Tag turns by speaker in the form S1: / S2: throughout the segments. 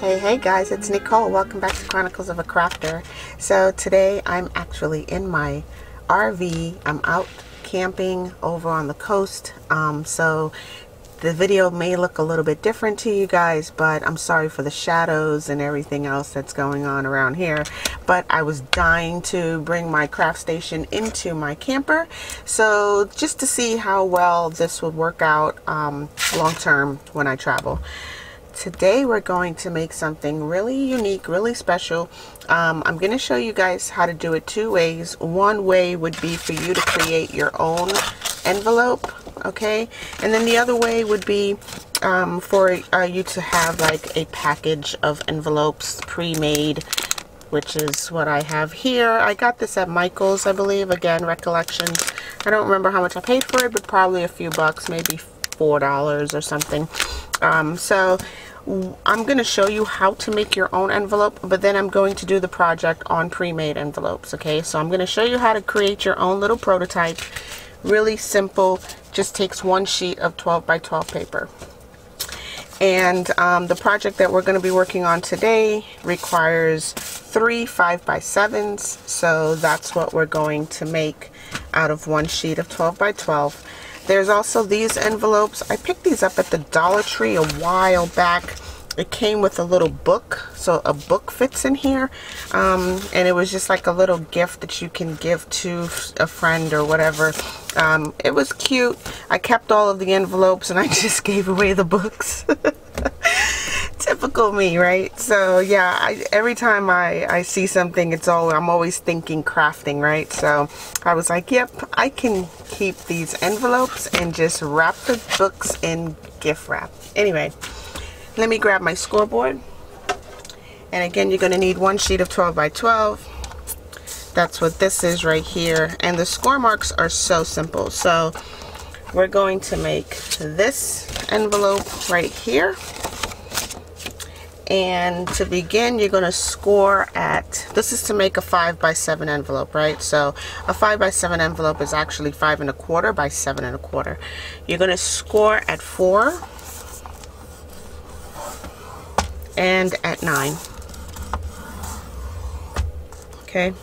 S1: Hey, hey guys, it's Nicole. Welcome back to Chronicles of a Crafter. So today I'm actually in my RV. I'm out camping over on the coast. Um, so the video may look a little bit different to you guys, but I'm sorry for the shadows and everything else that's going on around here. But I was dying to bring my craft station into my camper. So just to see how well this would work out um, long term when I travel. Today we're going to make something really unique, really special. Um, I'm going to show you guys how to do it two ways. One way would be for you to create your own envelope okay and then the other way would be um, for uh, you to have like a package of envelopes pre-made which is what I have here I got this at Michael's I believe again recollections I don't remember how much I paid for it but probably a few bucks maybe four dollars or something um, so I'm going to show you how to make your own envelope, but then I'm going to do the project on pre-made envelopes, okay? So I'm going to show you how to create your own little prototype. Really simple, just takes one sheet of 12 by 12 paper. And um, the project that we're going to be working on today requires three 5 by 7s so that's what we're going to make out of one sheet of 12 by 12. There's also these envelopes. I picked these up at the Dollar Tree a while back it came with a little book so a book fits in here um, and it was just like a little gift that you can give to a friend or whatever. Um, it was cute. I kept all of the envelopes and I just gave away the books. Typical me right? So yeah I, every time I, I see something it's all I'm always thinking crafting right? So I was like yep I can keep these envelopes and just wrap the books in gift wrap. Anyway let me grab my scoreboard. And again, you're going to need one sheet of 12 by 12. That's what this is right here. And the score marks are so simple. So we're going to make this envelope right here. And to begin, you're going to score at, this is to make a 5 by 7 envelope, right? So a 5 by 7 envelope is actually 5 and a quarter by 7 and a quarter. You're going to score at 4 and at 9. Okay.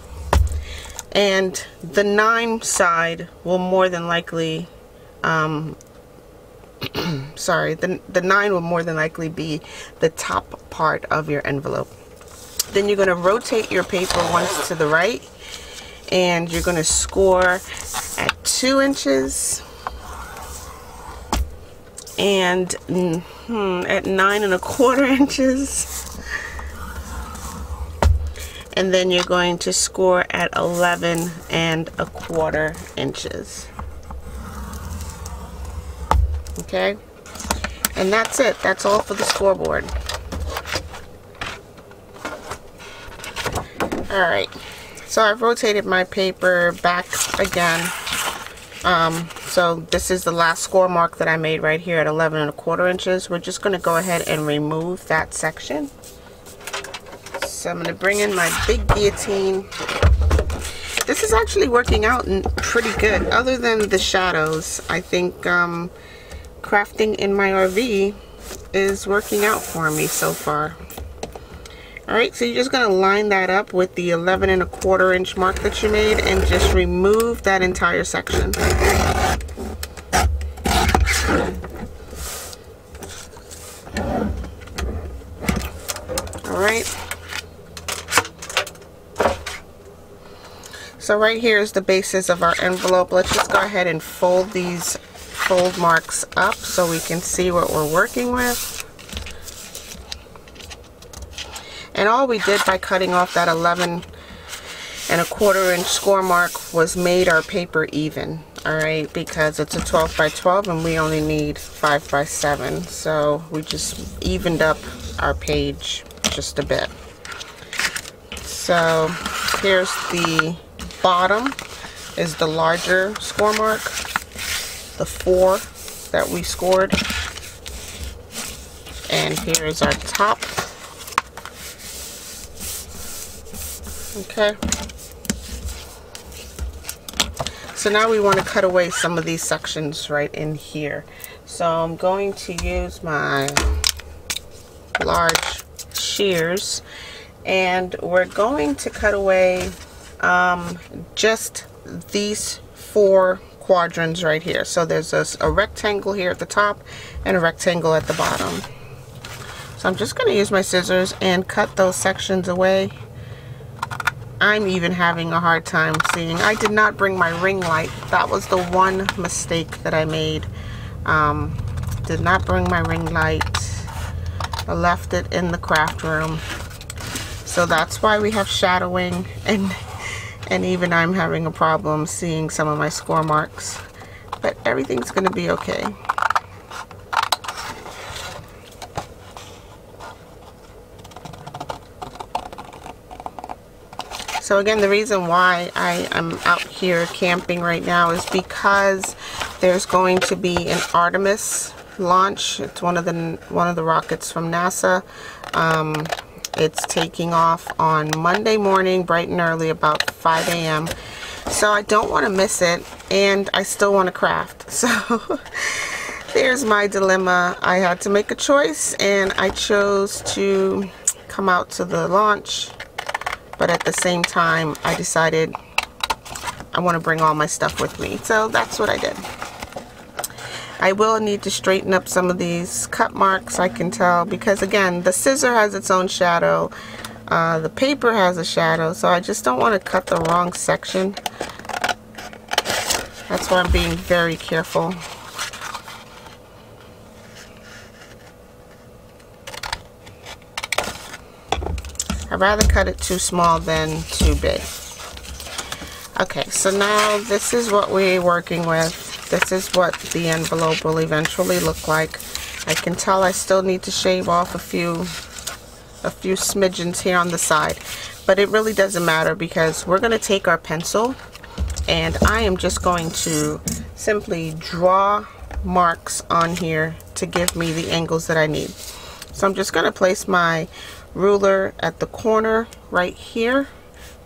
S1: And the 9 side will more than likely, um, sorry, the, the 9 will more than likely be the top part of your envelope. Then you're going to rotate your paper once to the right and you're going to score at 2 inches and hmm, at nine and a quarter inches. And then you're going to score at 11 and a quarter inches. Okay? And that's it. That's all for the scoreboard. All right. So I've rotated my paper back again um, so this is the last score mark that I made right here at 11 and a quarter inches. We're just going to go ahead and remove that section. So I'm going to bring in my big guillotine. This is actually working out pretty good. Other than the shadows, I think um, crafting in my RV is working out for me so far. Alright, so you're just going to line that up with the 11 and a quarter inch mark that you made and just remove that entire section. Alright. So right here is the basis of our envelope. Let's just go ahead and fold these fold marks up so we can see what we're working with. And all we did by cutting off that 11 and a quarter inch score mark was made our paper even. Alright, because it's a 12 by 12 and we only need 5 by 7. So we just evened up our page just a bit. So here's the bottom is the larger score mark. The 4 that we scored. And here's our top okay so now we want to cut away some of these sections right in here so I'm going to use my large shears and we're going to cut away um, just these four quadrants right here. So there's a, a rectangle here at the top and a rectangle at the bottom. So I'm just going to use my scissors and cut those sections away. I'm even having a hard time seeing. I did not bring my ring light. That was the one mistake that I made. Um, did not bring my ring light. I left it in the craft room. So that's why we have shadowing and and even I'm having a problem seeing some of my score marks. But everything's going to be okay. So again, the reason why I am out here camping right now is because there's going to be an Artemis launch. It's one of the one of the rockets from NASA. Um, it's taking off on Monday morning, bright and early, about 5 a.m. So I don't want to miss it, and I still want to craft. So there's my dilemma. I had to make a choice, and I chose to come out to the launch but at the same time I decided I want to bring all my stuff with me so that's what I did. I will need to straighten up some of these cut marks I can tell because again the scissor has its own shadow uh, the paper has a shadow so I just don't want to cut the wrong section. That's why I'm being very careful I'd rather cut it too small than too big. Okay, so now this is what we're working with. This is what the envelope will eventually look like. I can tell I still need to shave off a few a few smidgens here on the side. But it really doesn't matter because we're going to take our pencil and I am just going to simply draw marks on here to give me the angles that I need. So I'm just going to place my ruler at the corner right here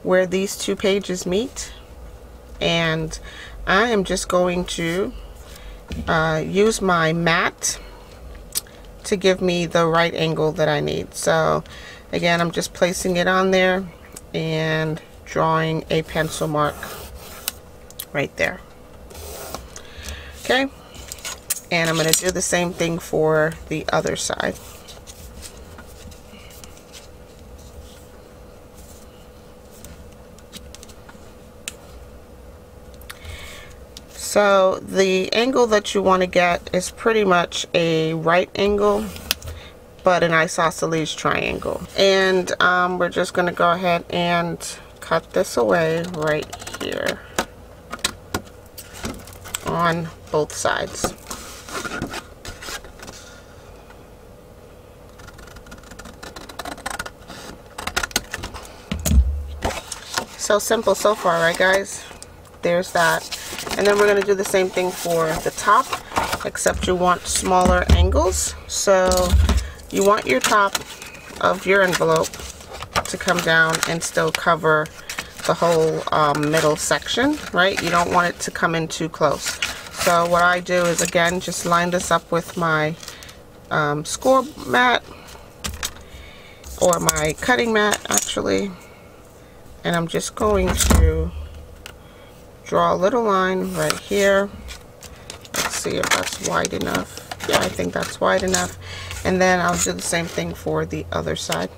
S1: where these two pages meet. And I am just going to uh, use my mat to give me the right angle that I need. So again I'm just placing it on there and drawing a pencil mark right there. Okay? And I'm going to do the same thing for the other side So the angle that you want to get is pretty much a right angle, but an isosceles triangle. And um, we're just going to go ahead and cut this away right here on both sides. So simple so far, right guys? There's that. And then we're going to do the same thing for the top, except you want smaller angles. So you want your top of your envelope to come down and still cover the whole um, middle section, right? You don't want it to come in too close. So what I do is, again, just line this up with my um, score mat or my cutting mat, actually. And I'm just going to draw a little line right here. Let's see if that's wide enough. Yeah, I think that's wide enough. And then I'll do the same thing for the other side.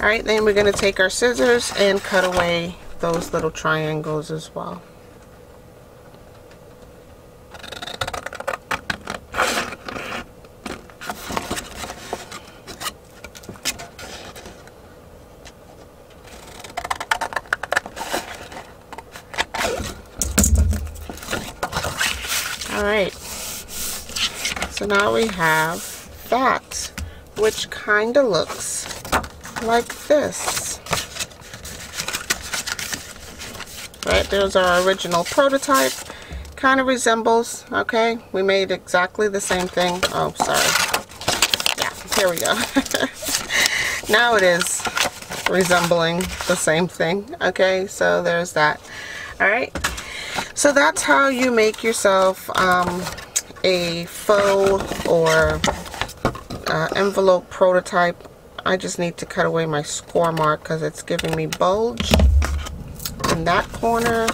S1: Alright, then we're going to take our scissors and cut away those little triangles as well. Alright, so now we have that, which kind of looks like this. Right, there's our original prototype. Kind of resembles, okay, we made exactly the same thing. Oh, sorry. Yeah, here we go. now it is resembling the same thing. Okay, so there's that. Alright, so that's how you make yourself um, a faux or uh, envelope prototype. I just need to cut away my score mark because it's giving me bulge in that corner.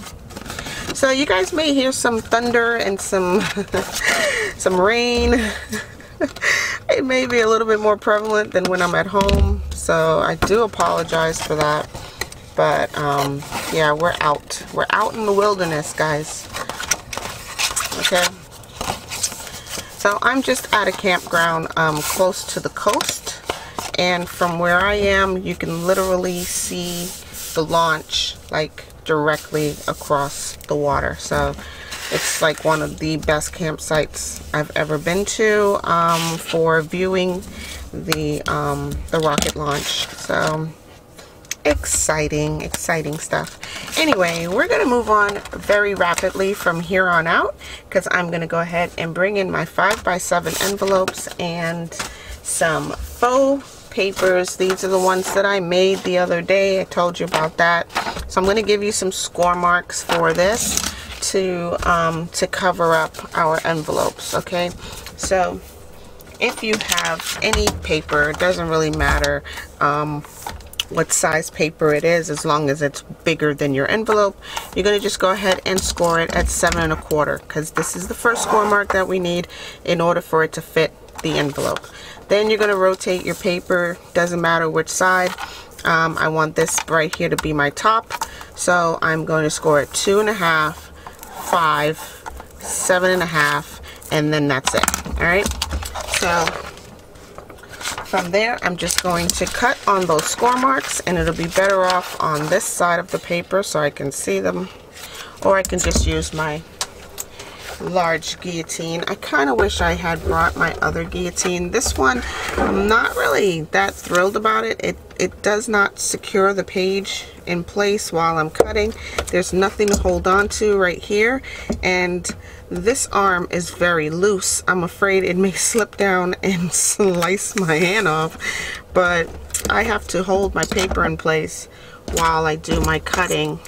S1: So you guys may hear some thunder and some some rain. it may be a little bit more prevalent than when I'm at home. So I do apologize for that. But um, yeah, we're out. We're out in the wilderness, guys. Okay. So I'm just at a campground um, close to the coast. And from where I am, you can literally see the launch like directly across the water. So it's like one of the best campsites I've ever been to um, for viewing the um, the rocket launch. So exciting, exciting stuff. Anyway, we're going to move on very rapidly from here on out because I'm going to go ahead and bring in my 5x7 envelopes and some faux papers. These are the ones that I made the other day. I told you about that. So I'm going to give you some score marks for this to um, to cover up our envelopes okay so if you have any paper it doesn't really matter um, what size paper it is as long as it's bigger than your envelope you're going to just go ahead and score it at seven and a quarter because this is the first score mark that we need in order for it to fit the envelope then you're going to rotate your paper doesn't matter which side um, I want this right here to be my top so I'm going to score it two and a half five, seven and a half, and then that's it. All right. So from there, I'm just going to cut on those score marks, and it'll be better off on this side of the paper so I can see them, or I can just use my large guillotine. I kind of wish I had brought my other guillotine. This one, I'm not really that thrilled about it. It, it does not secure the page in place while I'm cutting. There's nothing to hold on to right here. And this arm is very loose. I'm afraid it may slip down and slice my hand off. But I have to hold my paper in place while I do my cutting.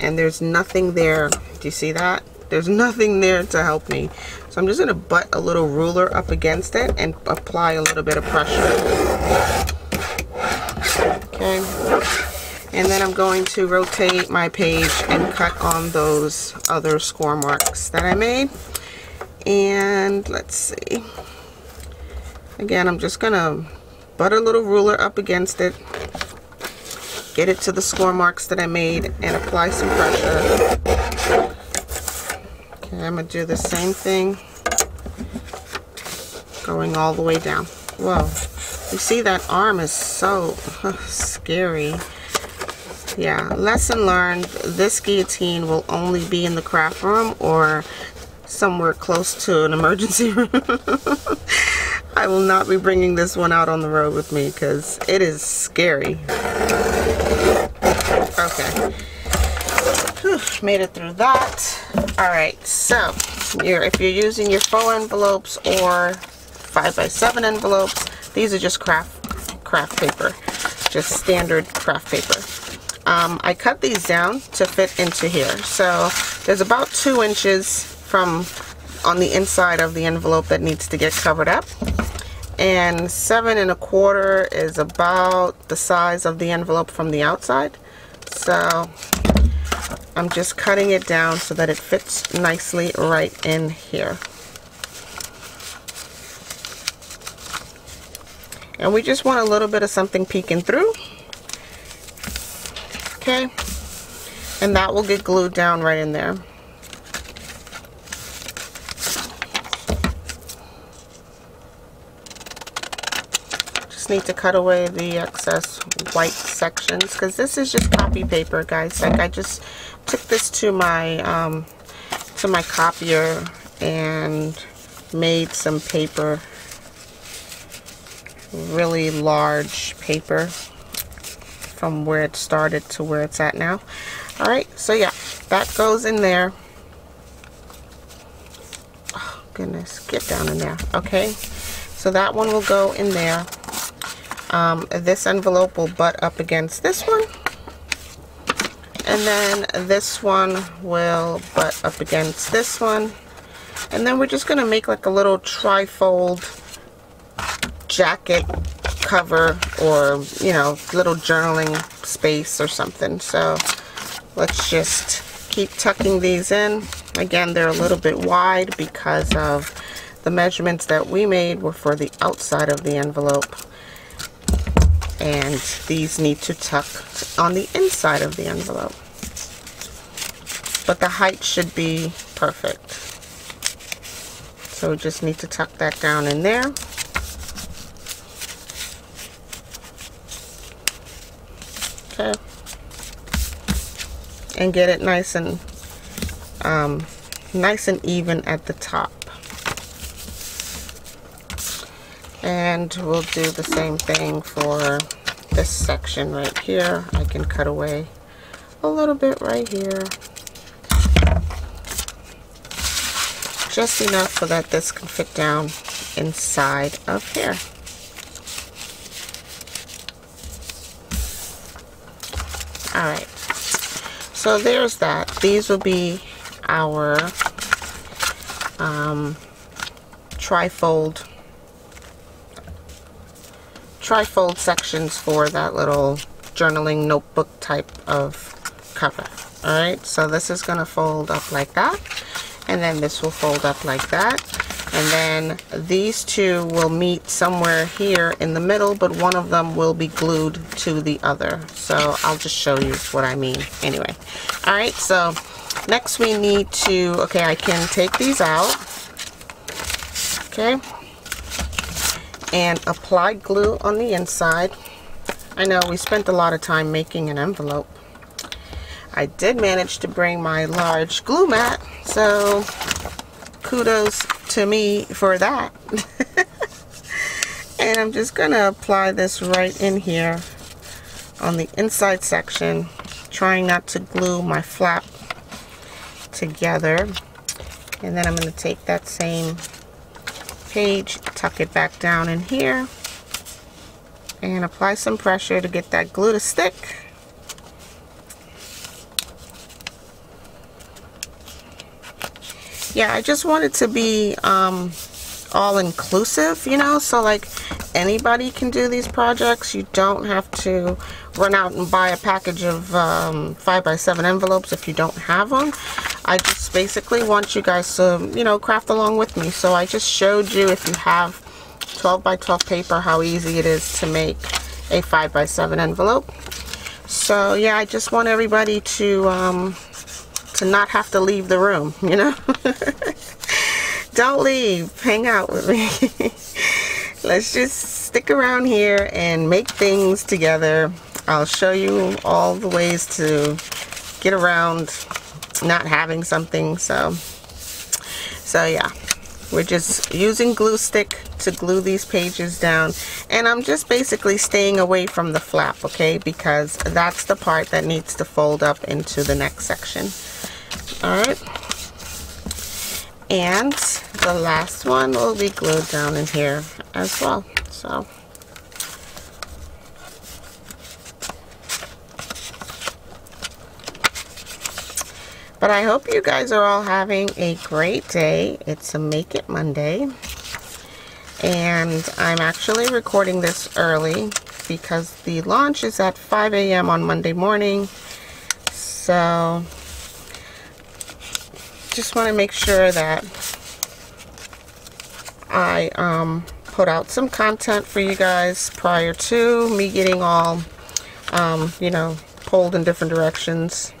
S1: And there's nothing there. Do you see that? There's nothing there to help me. So I'm just going to butt a little ruler up against it and apply a little bit of pressure. Okay. And then I'm going to rotate my page and cut on those other score marks that I made. And let's see. Again, I'm just going to butt a little ruler up against it. Get it to the score marks that I made and apply some pressure. Okay, I'm going to do the same thing going all the way down. Whoa. You see that arm is so scary. Yeah, lesson learned. This guillotine will only be in the craft room or somewhere close to an emergency room. I will not be bringing this one out on the road with me because it is scary. Okay. Whew, made it through that. All right, so you're, if you're using your faux envelopes or 5x7 envelopes, these are just craft, craft paper, just standard craft paper. Um, I cut these down to fit into here. So there's about two inches from on the inside of the envelope that needs to get covered up. And seven and a quarter is about the size of the envelope from the outside. So I'm just cutting it down so that it fits nicely right in here. And we just want a little bit of something peeking through. Okay. And that will get glued down right in there. Just need to cut away the excess white sections because this is just copy paper guys like I just took this to my um, to my copier and made some paper really large paper from where it started to where it's at now alright so yeah that goes in there oh goodness get down in there okay so that one will go in there um, this envelope will butt up against this one. And then this one will butt up against this one. And then we're just going to make like a little trifold jacket cover or, you know, little journaling space or something. So let's just keep tucking these in. Again, they're a little bit wide because of the measurements that we made were for the outside of the envelope. And these need to tuck on the inside of the envelope. But the height should be perfect. So we just need to tuck that down in there. Okay. And get it nice and um, nice and even at the top. And we'll do the same thing for this section right here. I can cut away a little bit right here. Just enough so that this can fit down inside of here. Alright, so there's that. These will be our um, trifold trifold sections for that little journaling notebook type of cover. Alright, so this is going to fold up like that. And then this will fold up like that and then these two will meet somewhere here in the middle but one of them will be glued to the other. So I'll just show you what I mean. Anyway. Alright so next we need to okay I can take these out. Okay. And apply glue on the inside. I know we spent a lot of time making an envelope. I did manage to bring my large glue mat so kudos to me for that. and I'm just going to apply this right in here on the inside section, trying not to glue my flap together. And then I'm going to take that same page, tuck it back down in here, and apply some pressure to get that glue to stick. Yeah I just wanted to be um, all inclusive you know? So like anybody can do these projects. You don't have to run out and buy a package of um, 5 by 7 envelopes if you don't have them I just basically want you guys to you know craft along with me. So I just showed you if you have 12 by 12 paper how easy it is to make a 5 by 7 envelope. So yeah I just want everybody to um, to not have to leave the room, you know? Don't leave. Hang out with me. Let's just stick around here and make things together. I'll show you all the ways to get around not having something. So, so yeah, we're just using glue stick to glue these pages down. And I'm just basically staying away from the flap, okay? Because that's the part that needs to fold up into the next section. Alright. And the last one will be glued down in here as well. So. But I hope you guys are all having a great day. It's a Make It Monday. And I'm actually recording this early because the launch is at 5 a.m. on Monday morning. So just want to make sure that I um, put out some content for you guys prior to me getting all, um, you know, pulled in different directions.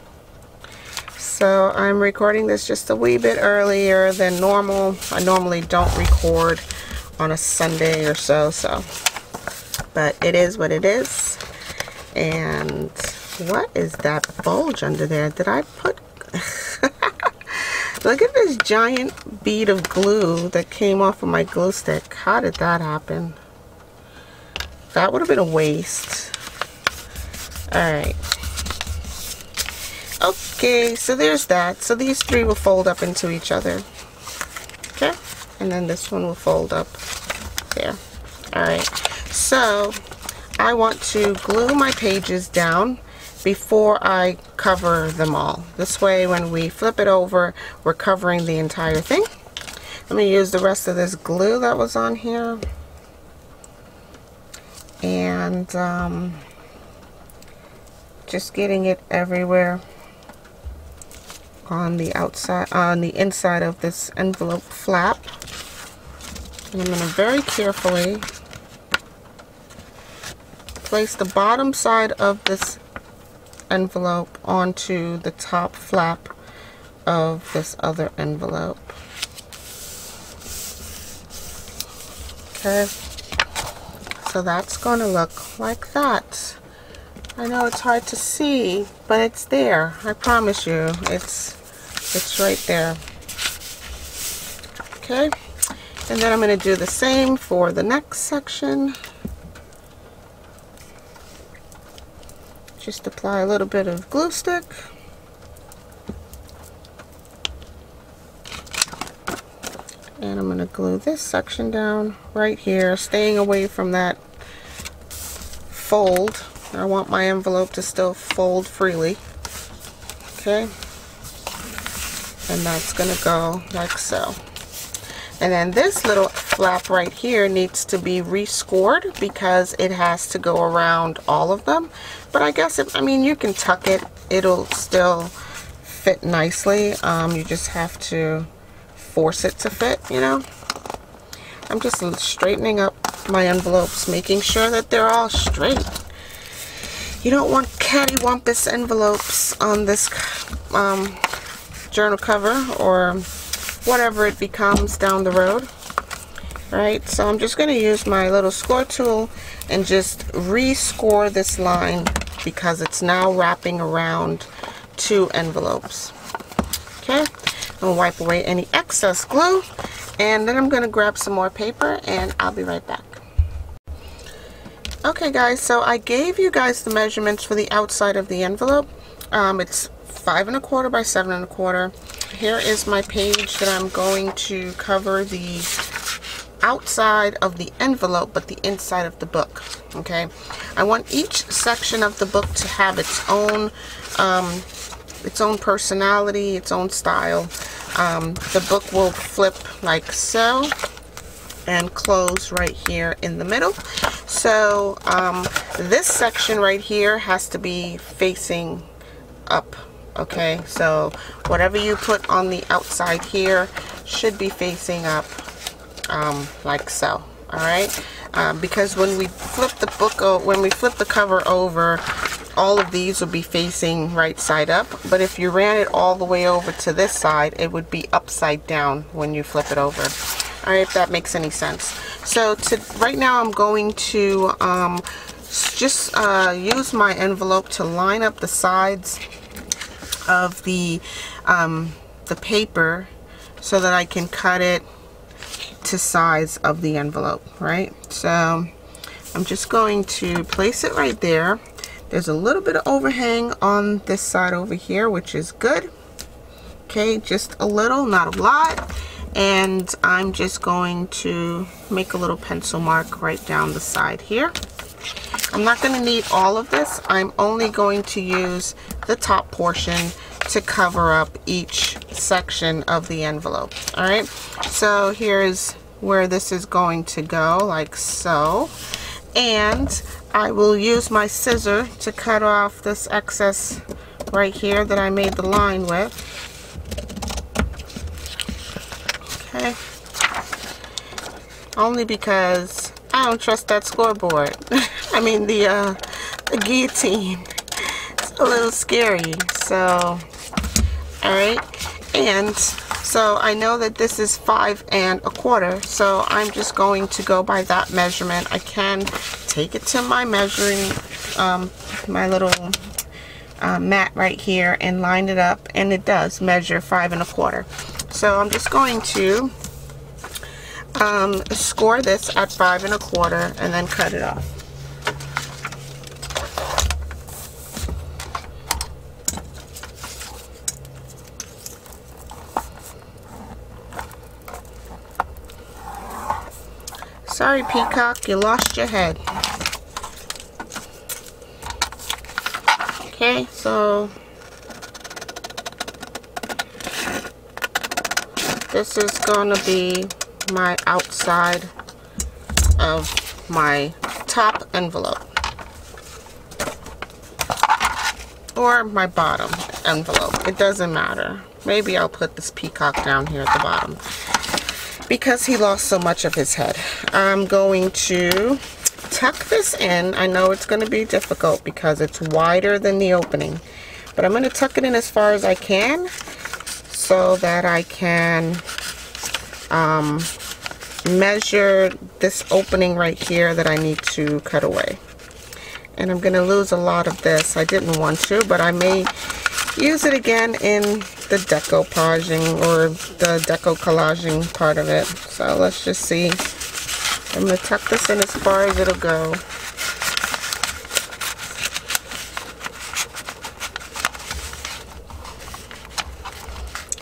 S1: So I'm recording this just a wee bit earlier than normal. I normally don't record on a Sunday or so, so. But it is what it is. And what is that bulge under there? Did I put... Look at this giant bead of glue that came off of my glue stick. How did that happen? That would have been a waste. Alright. Okay, so there's that. So these three will fold up into each other. Okay? And then this one will fold up there. Alright. So, I want to glue my pages down before I cover them all. This way when we flip it over, we're covering the entire thing. Let me use the rest of this glue that was on here. And um, just getting it everywhere on the outside, on the inside of this envelope flap. And I'm going to very carefully place the bottom side of this envelope onto the top flap of this other envelope. Okay, so that's going to look like that. I know it's hard to see, but it's there. I promise you, it's it's right there. Okay, and then I'm going to do the same for the next section. Just apply a little bit of glue stick. And I'm going to glue this section down right here, staying away from that fold. I want my envelope to still fold freely. Okay. And that's going to go like so. And then this little flap right here needs to be rescored because it has to go around all of them. But I guess, if, I mean, you can tuck it. It'll still fit nicely. Um, you just have to force it to fit, you know. I'm just straightening up my envelopes, making sure that they're all straight. You don't want cattywampus envelopes on this um, journal cover or whatever it becomes down the road. Alright, so I'm just going to use my little score tool and just rescore this line because it's now wrapping around two envelopes. Okay, to wipe away any excess glue and then I'm going to grab some more paper and I'll be right back. Okay guys, so I gave you guys the measurements for the outside of the envelope. Um, it's five and a quarter by seven and a quarter. Here is my page that I'm going to cover the outside of the envelope but the inside of the book okay? I want each section of the book to have its own um, its own personality its own style. Um, the book will flip like so and close right here in the middle. So um, this section right here has to be facing up okay so whatever you put on the outside here should be facing up um, like so all right? Um, because when we flip the book when we flip the cover over all of these will be facing right side up. But if you ran it all the way over to this side it would be upside down when you flip it over. All right if that makes any sense. So to right now I'm going to um, just uh, use my envelope to line up the sides of the um, the paper so that I can cut it to size of the envelope right? So I'm just going to place it right there. There's a little bit of overhang on this side over here which is good. Okay just a little not a lot. And I'm just going to make a little pencil mark right down the side here. I'm not going to need all of this. I'm only going to use the top portion to cover up each section of the envelope. All right, so here's where this is going to go, like so. And I will use my scissor to cut off this excess right here that I made the line with. Okay. Only because I don't trust that scoreboard. I mean the, uh, the guillotine. A little scary, so all right and so I know that this is five and a quarter so I'm just going to go by that measurement. I can take it to my measuring um, my little uh, mat right here and line it up and it does measure five and a quarter. So I'm just going to um, score this at five and a quarter and then cut it off Sorry, Peacock, you lost your head. Okay, so this is going to be my outside of my top envelope. Or my bottom envelope it doesn't matter. Maybe I'll put this peacock down here at the bottom because he lost so much of his head I'm going to tuck this in I know it's going to be difficult because it's wider than the opening but I'm going to tuck it in as far as I can so that I can um, measure this opening right here that I need to cut away. And I'm going to lose a lot of this. I didn't want to, but I may use it again in the decoupaging or the deco collaging part of it. So let's just see. I'm going to tuck this in as far as it'll go.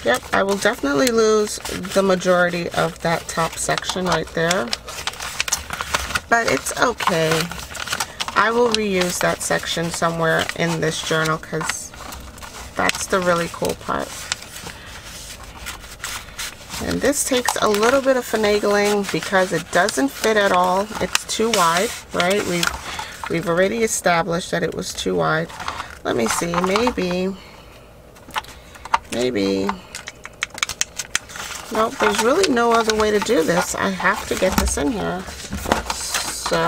S1: Yep, I will definitely lose the majority of that top section right there. But it's okay. I will reuse that section somewhere in this journal because that's the really cool part. And this takes a little bit of finagling because it doesn't fit at all. It's too wide, right? We've, we've already established that it was too wide. Let me see, maybe, maybe Nope, there's really no other way to do this. I have to get this in here. So,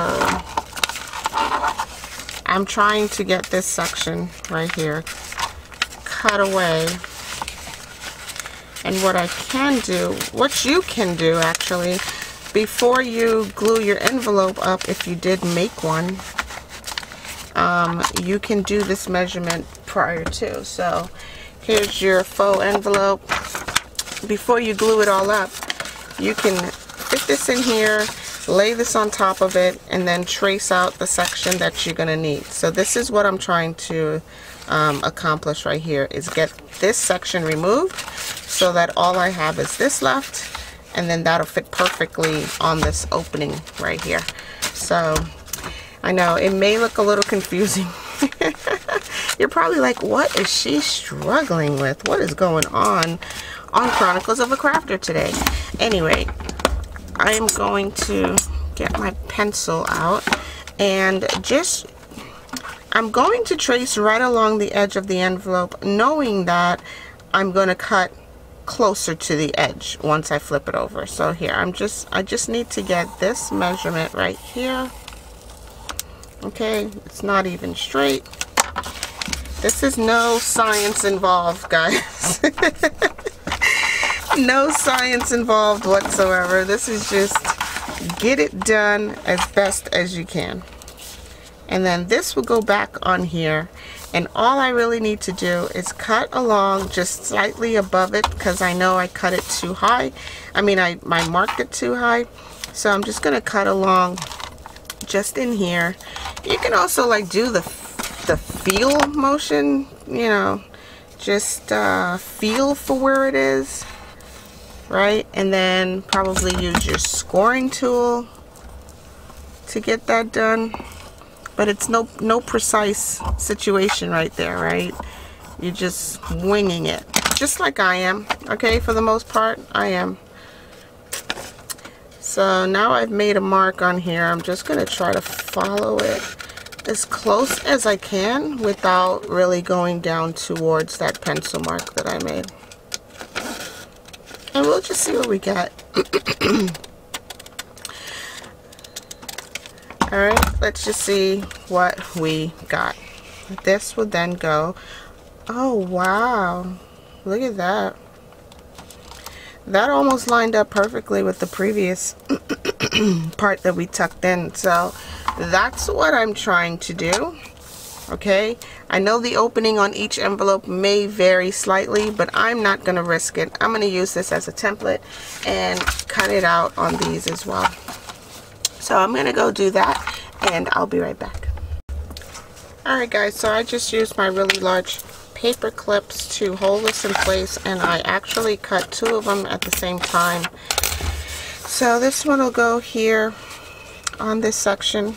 S1: I'm trying to get this section right here cut away. And what I can do, what you can do actually, before you glue your envelope up, if you did make one, um, you can do this measurement prior to. So, here's your faux envelope before you glue it all up, you can fit this in here, lay this on top of it, and then trace out the section that you're going to need. So this is what I'm trying to um, accomplish right here, is get this section removed so that all I have is this left, and then that'll fit perfectly on this opening right here. So I know it may look a little confusing. You're probably like, what is she struggling with? What is going on? on Chronicles of a Crafter today. Anyway, I am going to get my pencil out and just I'm going to trace right along the edge of the envelope knowing that I'm going to cut closer to the edge once I flip it over. So here, I'm just, I just need to get this measurement right here. Okay, it's not even straight. This is no science involved, guys. no science involved whatsoever. This is just get it done as best as you can. And then this will go back on here. And all I really need to do is cut along just slightly above it because I know I cut it too high. I mean, I, I marked it too high. So I'm just going to cut along just in here. You can also like do the, the feel motion, you know, just uh, feel for where it is right? And then probably use your scoring tool to get that done. But it's no, no precise situation right there, right? You're just winging it. Just like I am, okay? For the most part, I am. So now I've made a mark on here. I'm just going to try to follow it as close as I can without really going down towards that pencil mark that I made. And we'll just see what we get. Alright, let's just see what we got. This will then go. Oh, wow. Look at that. That almost lined up perfectly with the previous part that we tucked in. So that's what I'm trying to do okay I know the opening on each envelope may vary slightly but I'm not gonna risk it I'm gonna use this as a template and cut it out on these as well so I'm gonna go do that and I'll be right back alright guys so I just used my really large paper clips to hold this in place and I actually cut two of them at the same time so this one will go here on this section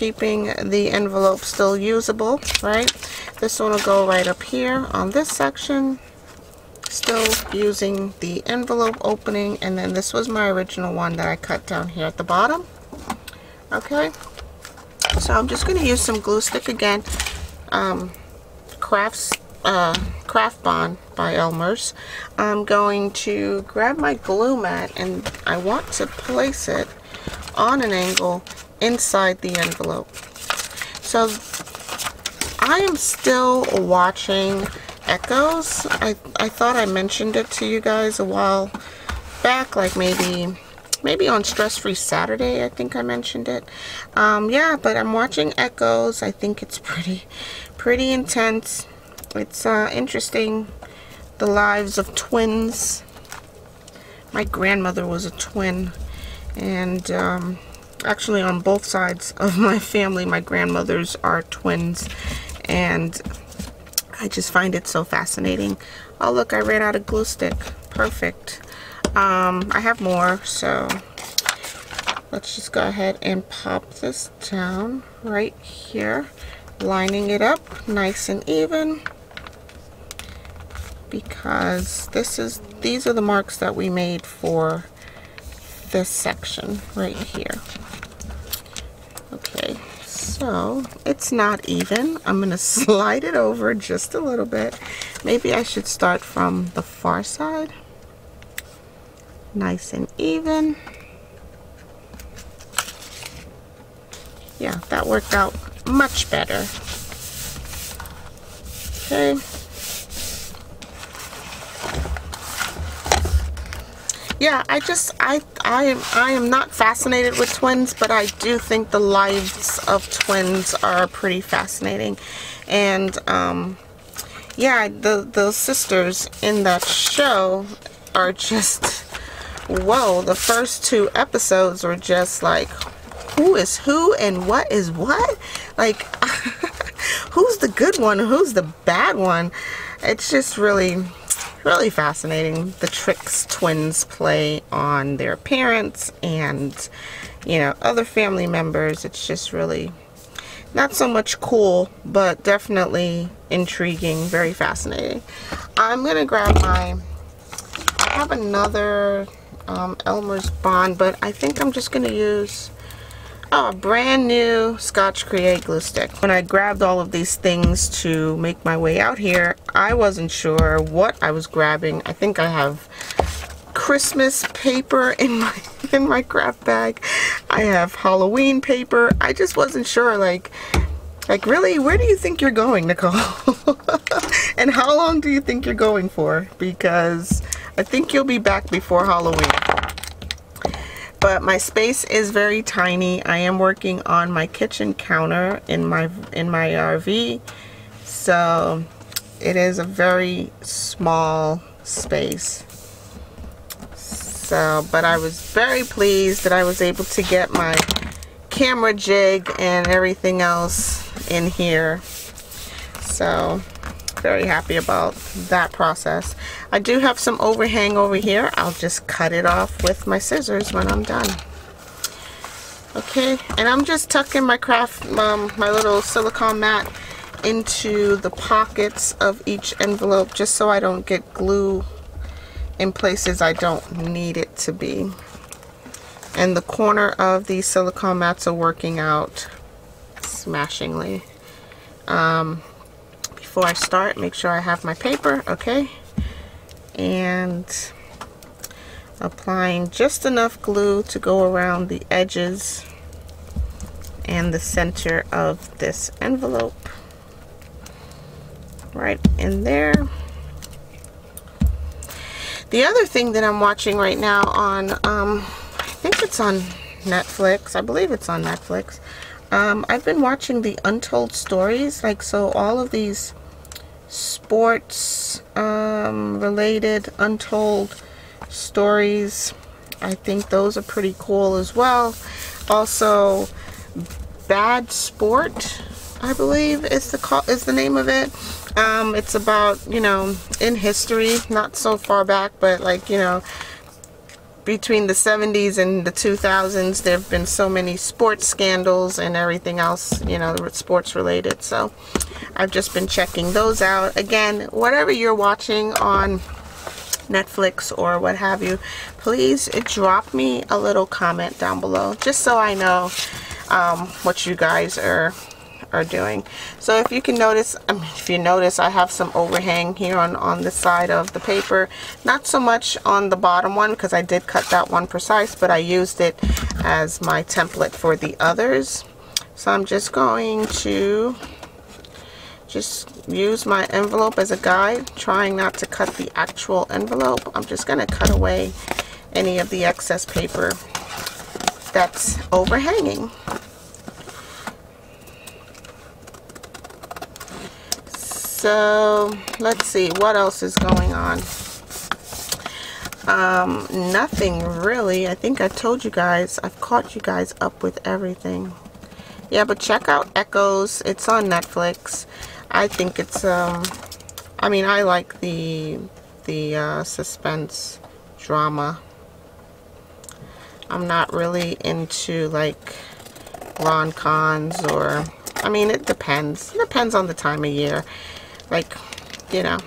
S1: keeping the envelope still usable, right? This one will go right up here on this section. Still using the envelope opening and then this was my original one that I cut down here at the bottom. Okay so I'm just going to use some glue stick again. Um, crafts uh, craft bond by Elmer's. I'm going to grab my glue mat and I want to place it on an angle inside the envelope. So I am still watching Echoes. I, I thought I mentioned it to you guys a while back, like maybe maybe on Stress Free Saturday, I think I mentioned it. Um, yeah, but I'm watching Echoes. I think it's pretty, pretty intense. It's uh, interesting. The lives of twins. My grandmother was a twin. And um, actually on both sides of my family, my grandmothers are twins. And I just find it so fascinating. Oh, look, I ran out of glue stick. Perfect. Um, I have more, so let's just go ahead and pop this down right here. Lining it up nice and even because this is these are the marks that we made for this section right here. Okay, so it's not even. I'm going to slide it over just a little bit. Maybe I should start from the far side. Nice and even. Yeah, that worked out much better. Okay. Yeah i just i i am i am not fascinated with twins but i do think the lives of twins are pretty fascinating. And um yeah the the sisters in that show are just whoa the first two episodes were just like who is who and what is what? Like who's the good one who's the bad one? It's just really really fascinating. The tricks twins play on their parents and you know other family members. It's just really not so much cool but definitely intriguing very fascinating. I'm gonna grab my I have another um, Elmer's Bond but I think I'm just gonna use a brand new Scotch Create glue stick. When I grabbed all of these things to make my way out here, I wasn't sure what I was grabbing. I think I have Christmas paper in my in my craft bag. I have Halloween paper. I just wasn't sure like like really where do you think you're going Nicole and how long do you think you're going for because I think you'll be back before Halloween but my space is very tiny. I am working on my kitchen counter in my in my RV. So it is a very small space. So, but I was very pleased that I was able to get my camera jig and everything else in here. So, very happy about that process. I do have some overhang over here. I'll just cut it off with my scissors when I'm done. Okay, and I'm just tucking my craft, um, my little silicone mat into the pockets of each envelope just so I don't get glue in places I don't need it to be. And the corner of these silicone mats are working out smashingly. Um, before I start make sure I have my paper okay? And applying just enough glue to go around the edges and the center of this envelope. Right in there. The other thing that I'm watching right now on um, I think it's on Netflix. I believe it's on Netflix. Um, I've been watching the Untold Stories like so all of these sports um, related untold stories. I think those are pretty cool as well. Also bad sport I believe is the call is the name of it. Um, it's about you know in history not so far back but like you know between the 70s and the 2000s there have been so many sports scandals and everything else you know sports related. So I've just been checking those out. Again whatever you're watching on Netflix or what have you, please drop me a little comment down below just so I know um, what you guys are are doing. So if you can notice, I mean, if you notice, I have some overhang here on, on the side of the paper. Not so much on the bottom one because I did cut that one precise, but I used it as my template for the others. So I'm just going to just use my envelope as a guide, trying not to cut the actual envelope. I'm just going to cut away any of the excess paper that's overhanging. So let's see what else is going on. Um, nothing really. I think I told you guys, I've caught you guys up with everything. Yeah, but check out Echoes. It's on Netflix. I think it's, um, I mean, I like the, the uh, suspense drama. I'm not really into, like, rom-coms or, I mean, it depends. It depends on the time of year. Like, you know,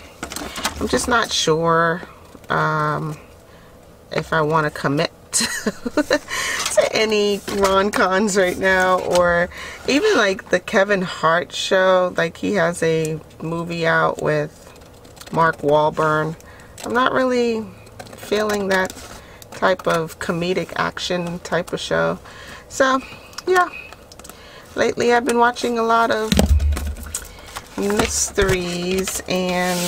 S1: I'm just not sure um, if I want to commit to any rom-coms right now or even like the Kevin Hart show. Like he has a movie out with Mark Wahlberg. I'm not really feeling that type of comedic action type of show. So yeah. Lately I've been watching a lot of mysteries and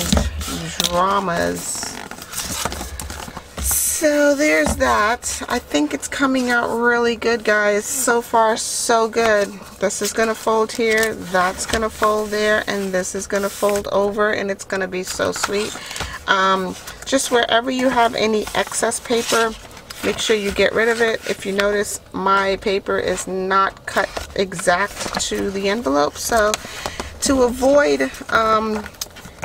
S1: dramas so there's that. I think it's coming out really good, guys. So far, so good. This is going to fold here, that's going to fold there, and this is going to fold over, and it's going to be so sweet. Um, just wherever you have any excess paper, make sure you get rid of it. If you notice, my paper is not cut exact to the envelope, so to avoid um,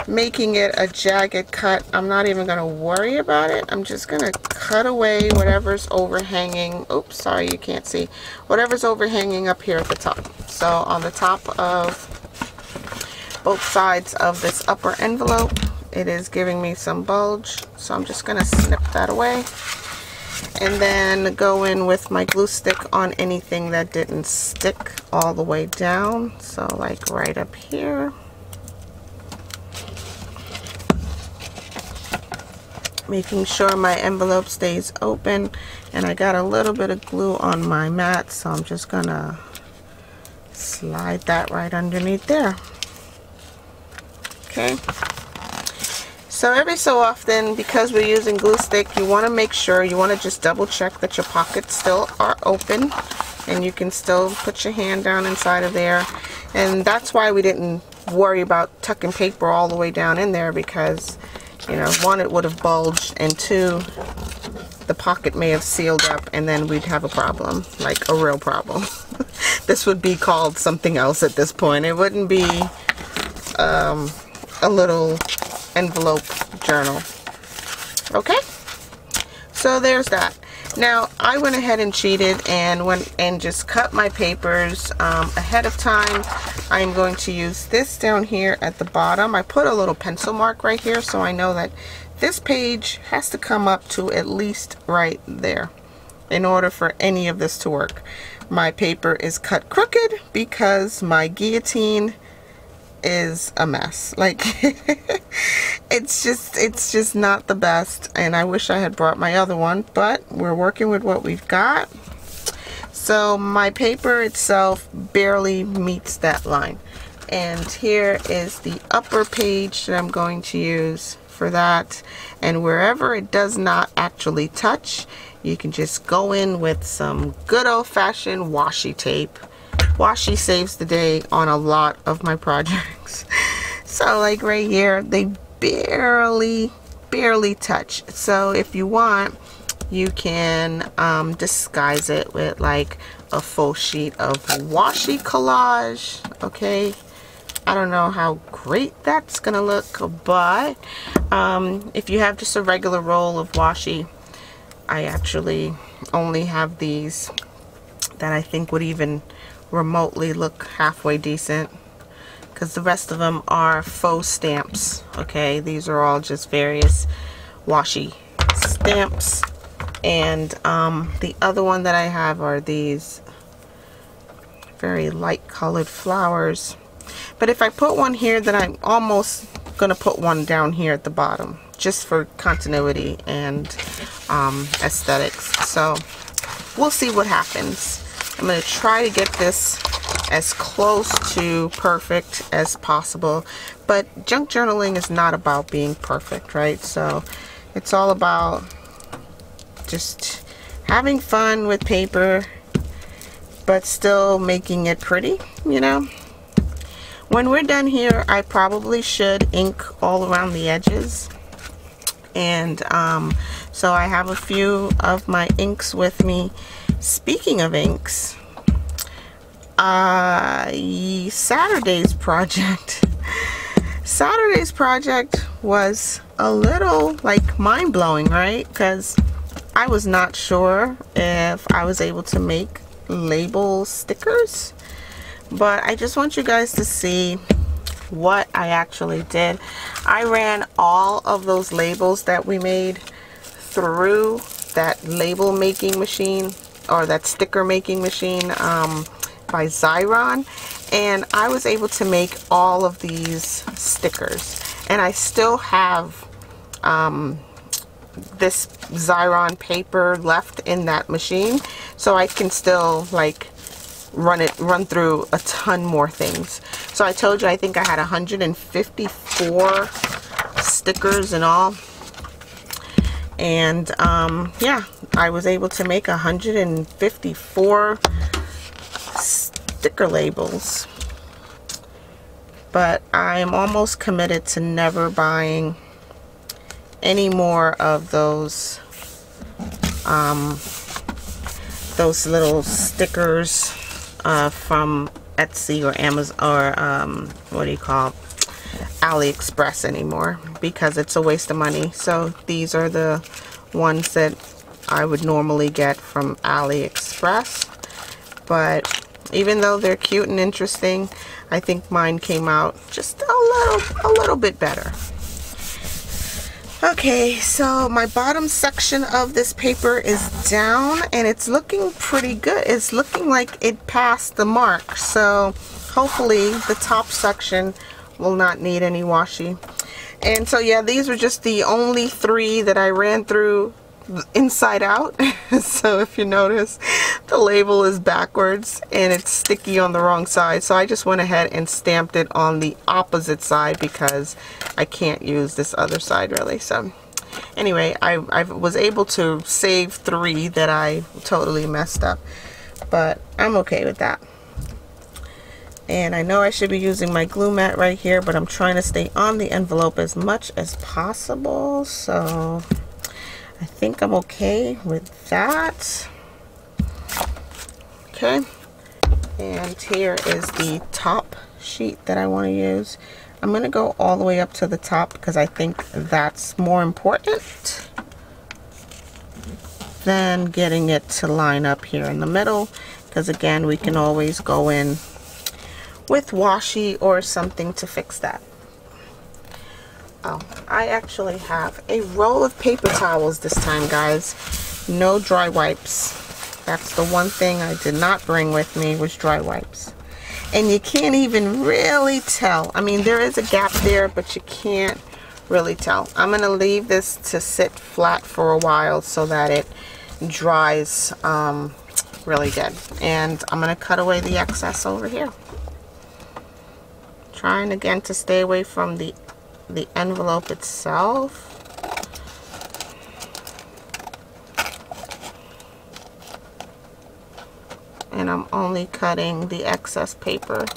S1: making it a jagged cut. I'm not even going to worry about it. I'm just going to cut away whatever's overhanging. Oops, sorry, you can't see. Whatever's overhanging up here at the top. So on the top of both sides of this upper envelope, it is giving me some bulge. So I'm just going to snip that away. And then go in with my glue stick on anything that didn't stick all the way down. So like right up here. making sure my envelope stays open and I got a little bit of glue on my mat so I'm just gonna slide that right underneath there okay so every so often because we're using glue stick you want to make sure you want to just double check that your pockets still are open and you can still put your hand down inside of there and that's why we didn't worry about tucking paper all the way down in there because you know, one, it would have bulged, and two, the pocket may have sealed up, and then we'd have a problem, like a real problem. this would be called something else at this point. It wouldn't be um, a little envelope journal. Okay? So there's that. Now, I went ahead and cheated and went and just cut my papers um, ahead of time. I'm going to use this down here at the bottom. I put a little pencil mark right here so I know that this page has to come up to at least right there in order for any of this to work. My paper is cut crooked because my guillotine is a mess. Like, it's just, it's just not the best. And I wish I had brought my other one, but we're working with what we've got. So my paper itself barely meets that line. And here is the upper page that I'm going to use for that. And wherever it does not actually touch, you can just go in with some good old-fashioned washi tape washi saves the day on a lot of my projects. So like right here they barely barely touch. So if you want you can um, disguise it with like a full sheet of washi collage okay? I don't know how great that's gonna look but um, if you have just a regular roll of washi I actually only have these that I think would even remotely look halfway decent because the rest of them are faux stamps okay these are all just various washi stamps. And um, the other one that I have are these very light colored flowers. But if I put one here, then I'm almost to put one down here at the bottom just for continuity and um, aesthetics. So we'll see what happens. I'm going to try to get this as close to perfect as possible. But junk journaling is not about being perfect, right? So it's all about just having fun with paper, but still making it pretty, you know? When we're done here, I probably should ink all around the edges. And um, so I have a few of my inks with me. Speaking of inks, uh, Saturday's project. Saturday's project was a little like mind-blowing, right? Because I was not sure if I was able to make label stickers but I just want you guys to see what I actually did. I ran all of those labels that we made through that label making machine or that sticker making machine um, by Xyron. And I was able to make all of these stickers. And I still have um, this Xyron paper left in that machine. So I can still like run it run through a ton more things. So I told you I think I had 154 stickers and all and um, yeah I was able to make 154 sticker labels. But I'm almost committed to never buying any more of those um, those little stickers uh, from Etsy or Amazon or um, what do you call AliExpress anymore because it's a waste of money. So these are the ones that I would normally get from AliExpress. But even though they're cute and interesting, I think mine came out just a little, a little bit better. Okay, so my bottom section of this paper is down and it's looking pretty good. It's looking like it passed the mark. So hopefully the top section will not need any washi. And so yeah, these were just the only three that I ran through inside out. So if you notice the label is backwards and it's sticky on the wrong side. So I just went ahead and stamped it on the opposite side because I can't use this other side really. So anyway I, I was able to save three that I totally messed up. But I'm okay with that and I know I should be using my glue mat right here but I'm trying to stay on the envelope as much as possible so I think I'm okay with that. Okay. And here is the top sheet that I want to use. I'm going to go all the way up to the top because I think that's more important than getting it to line up here in the middle because again we can always go in with washi or something to fix that. Oh, I actually have a roll of paper towels this time, guys. No dry wipes. That's the one thing I did not bring with me was dry wipes. And you can't even really tell. I mean, there is a gap there, but you can't really tell. I'm going to leave this to sit flat for a while so that it dries um, really good. And I'm going to cut away the excess over here. Trying again to stay away from the the envelope itself. And I'm only cutting the excess paper.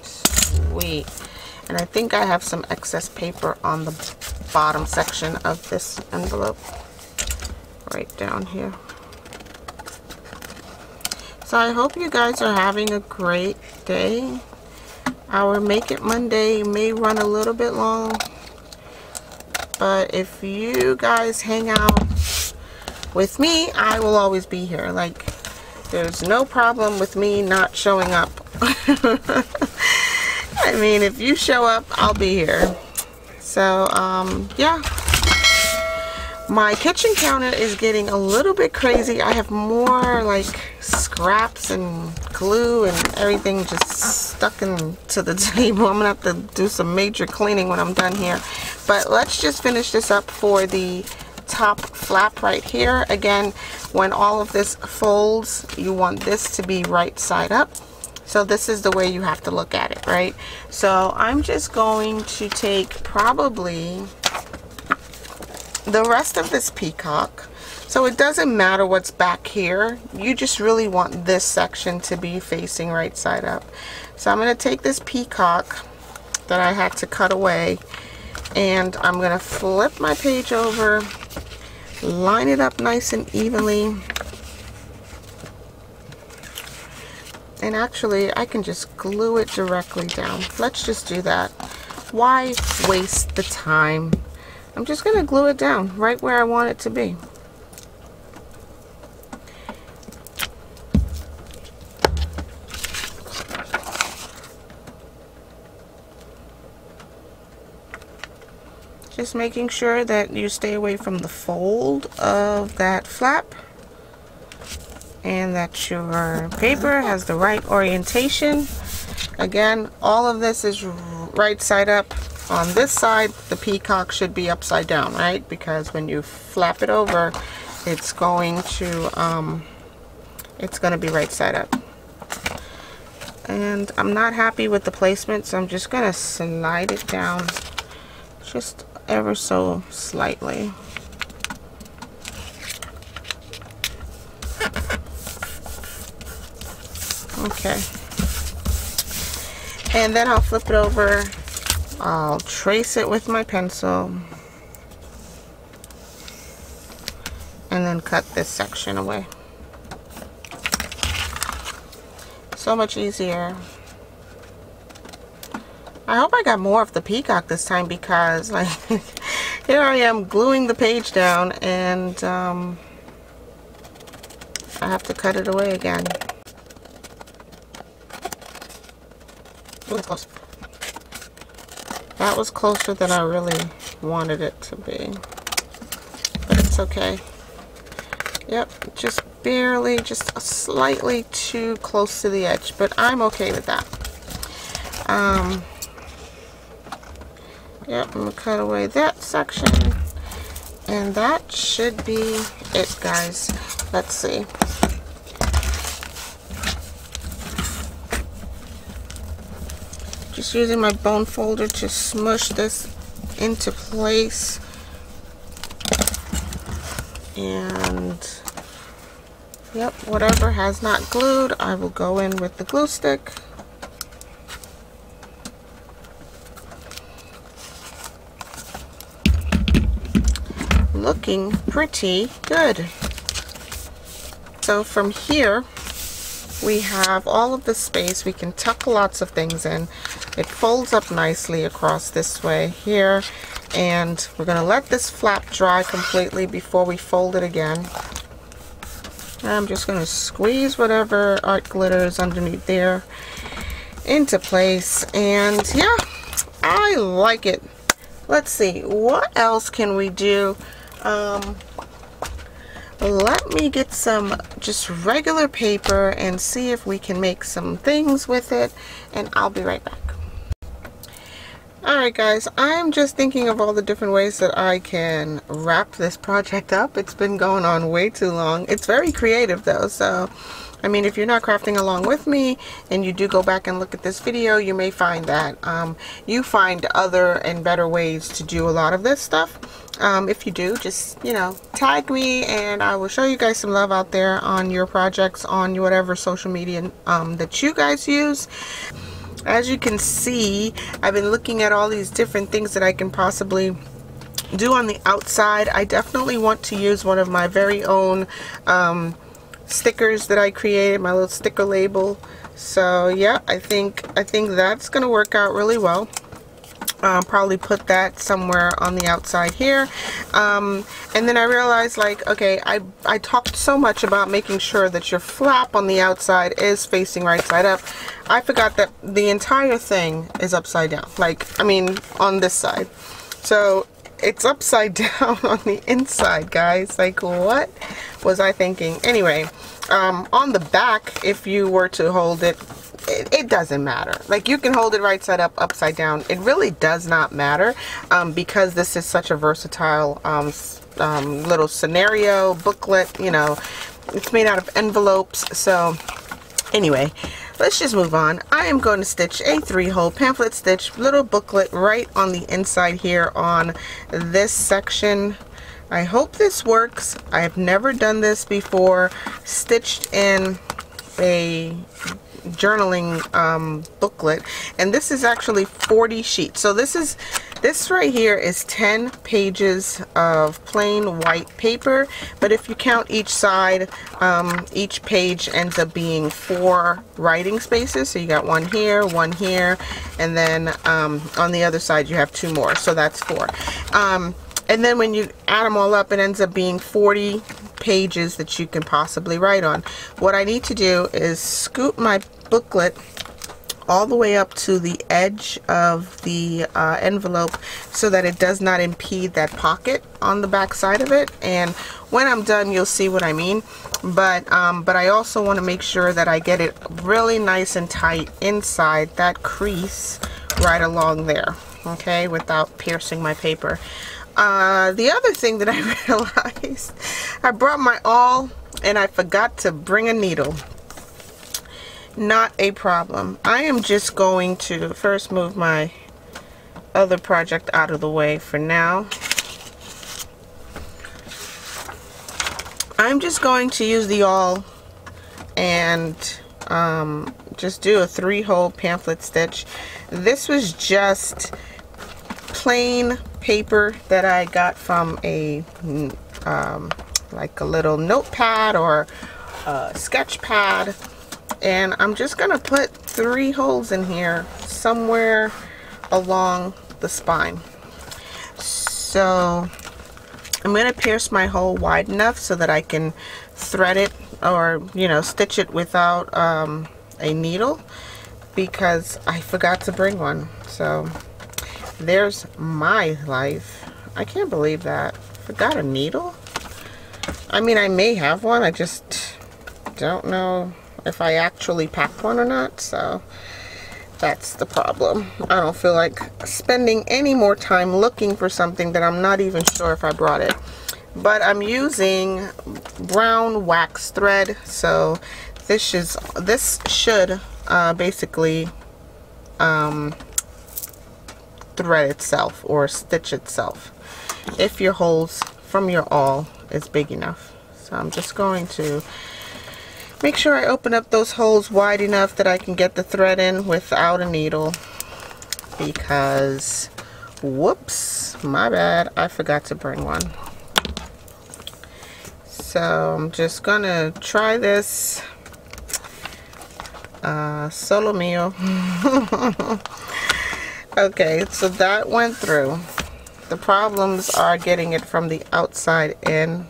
S1: Sweet. And I think I have some excess paper on the bottom section of this envelope right down here. So I hope you guys are having a great day. Our Make It Monday may run a little bit long. But if you guys hang out with me, I will always be here. Like, There's no problem with me not showing up. I mean, if you show up, I'll be here. So, um, yeah. My kitchen counter is getting a little bit crazy. I have more like scraps and glue and everything just stuck into the table. I'm gonna have to do some major cleaning when I'm done here. But let's just finish this up for the top flap right here. Again, when all of this folds, you want this to be right side up. So this is the way you have to look at it, right? So I'm just going to take probably the rest of this peacock. So it doesn't matter what's back here. You just really want this section to be facing right side up. So I'm going to take this peacock that I had to cut away and I'm going to flip my page over, line it up nice and evenly. And actually, I can just glue it directly down. Let's just do that. Why waste the time? I'm just going to glue it down right where I want it to be. Just making sure that you stay away from the fold of that flap and that your paper has the right orientation. Again, all of this is right side up. On this side, the peacock should be upside down, right? Because when you flap it over, it's going to, um, it's going to be right side up. And I'm not happy with the placement, so I'm just going to slide it down just ever so slightly. Okay. And then I'll flip it over. I'll trace it with my pencil. And then cut this section away. So much easier. I hope I got more of the peacock this time because like here I am gluing the page down and um, I have to cut it away again. Ooh, close. That was closer than I really wanted it to be. But it's okay. Yep, just barely, just slightly too close to the edge. But I'm okay with that. Um, Yep, I'm going to cut away that section. And that should be it, guys. Let's see. Just using my bone folder to smush this into place. And, yep, whatever has not glued, I will go in with the glue stick. looking pretty good. So from here, we have all of the space. We can tuck lots of things in. It folds up nicely across this way here. And we're going to let this flap dry completely before we fold it again. I'm just going to squeeze whatever art glitter is underneath there into place. And yeah, I like it. Let's see, what else can we do? Um, let me get some just regular paper and see if we can make some things with it and I'll be right back. Alright guys, I'm just thinking of all the different ways that I can wrap this project up. It's been going on way too long. It's very creative though, so I mean, if you're not crafting along with me and you do go back and look at this video, you may find that um, you find other and better ways to do a lot of this stuff. Um, if you do, just, you know, tag me and I will show you guys some love out there on your projects on whatever social media um, that you guys use. As you can see, I've been looking at all these different things that I can possibly do on the outside. I definitely want to use one of my very own um, stickers that I created, my little sticker label. So yeah, I think I think that's gonna work out really well. Um, probably put that somewhere on the outside here. Um, and then I realized like okay I, I talked so much about making sure that your flap on the outside is facing right side up. I forgot that the entire thing is upside down like I mean on this side. So it's upside down on the inside guys. Like what was I thinking? Anyway um, on the back if you were to hold it it, it, doesn't matter. Like you can hold it right side up, upside down. It really does not matter um, because this is such a versatile um, um, little scenario booklet. You know, it's made out of envelopes. So anyway, let's just move on. I am going to stitch a three-hole pamphlet stitch little booklet right on the inside here on this section. I hope this works. I have never done this before. Stitched in a journaling um, booklet and this is actually 40 sheets. So this is this right here is 10 pages of plain white paper but if you count each side um, each page ends up being four writing spaces. So you got one here one here and then um, on the other side you have two more. So that's four. Um, and then when you add them all up it ends up being 40 pages that you can possibly write on. What I need to do is scoop my booklet all the way up to the edge of the uh, envelope so that it does not impede that pocket on the back side of it. And when I'm done you'll see what I mean. But um, but I also want to make sure that I get it really nice and tight inside that crease right along there okay without piercing my paper uh, the other thing that I realized, I brought my awl and I forgot to bring a needle. Not a problem. I am just going to first move my other project out of the way for now. I'm just going to use the awl and um, just do a three hole pamphlet stitch. This was just plain paper that I got from a um, like a little notepad or a sketch pad. And I'm just gonna put three holes in here somewhere along the spine. So I'm gonna pierce my hole wide enough so that I can thread it or you know stitch it without um, a needle because I forgot to bring one. So there's my life. I can't believe that. Forgot a needle? I mean, I may have one. I just don't know if I actually packed one or not. So that's the problem. I don't feel like spending any more time looking for something that I'm not even sure if I brought it. But I'm using brown wax thread. So this is this should uh, basically um, thread itself or stitch itself. If your holes from your awl is big enough. So I'm just going to make sure I open up those holes wide enough that I can get the thread in without a needle. Because whoops my bad I forgot to bring one. So I'm just gonna try this uh, solo mio Okay, so that went through. The problems are getting it from the outside in.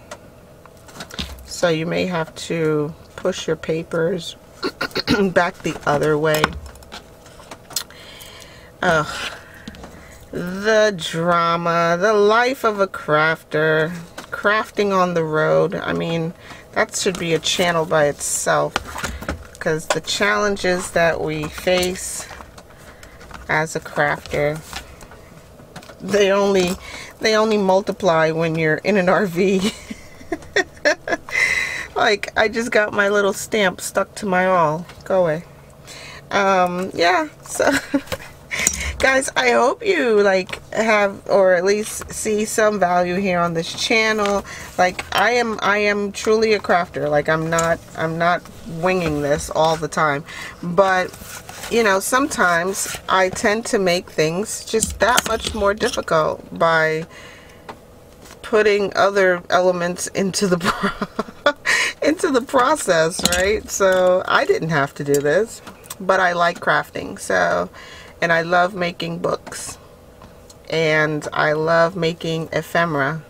S1: So you may have to push your papers back the other way. Ugh. The drama, the life of a crafter, crafting on the road. I mean, that should be a channel by itself because the challenges that we face as a crafter. They only they only multiply when you're in an RV. like I just got my little stamp stuck to my awl. Go away. Um, yeah, so guys i hope you like have or at least see some value here on this channel like i am i am truly a crafter like i'm not i'm not winging this all the time but you know, sometimes I tend to make things just that much more difficult by putting other elements into the into the process, right? So I didn't have to do this, but I like crafting. So, and I love making books. and I love making ephemera.